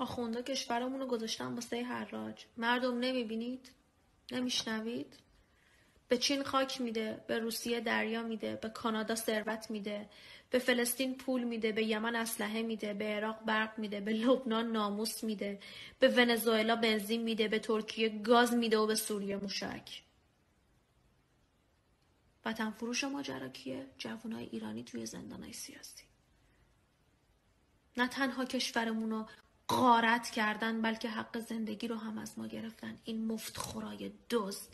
آخونده کشورمون رو گذاشتن واسه حراج. مردم نمی‌بینید؟ نمیشنوید؟ به چین خاک میده به روسیه دریا میده به کانادا ثروت میده به فلسطین پول میده به یمن اسلحه میده به عراق برق میده به لبنان ناموس میده به ونزوئلا بنزین میده به ترکیه گاز میده و به سوریه موشک. وطن فروش ماجرا کیه جوانای ایرانی توی زندانای سیاسی. نه تنها کشورمون رو غارت کردن بلکه حق زندگی رو هم از ما گرفتن. این مفت خورای دزد.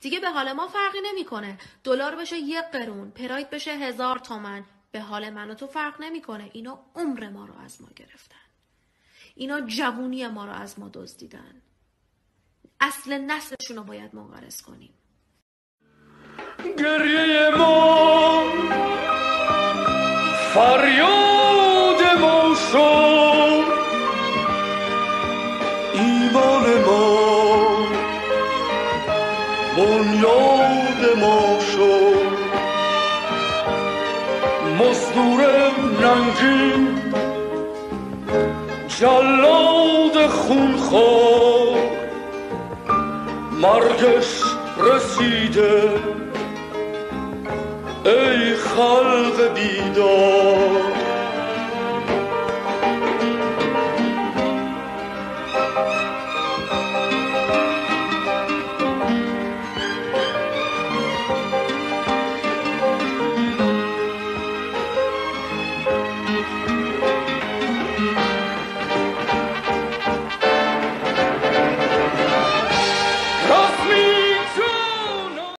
دیگه به حال ما فرقی نمی‌کنه. دلار بشه یک قرون پراید بشه هزار تومن. به حال من و تو فرق نمی‌کنه. اینا عمر ما رو از ما گرفتن. اینا جوونی ما رو از ما دزدیدن. اصل نسلشون رو باید منقرض کنیم. گریه ما فریاد بنیاد ما شد. مزدور ننگین جلاد خونخوار. مرگش رسیده. ای خلق بیدار.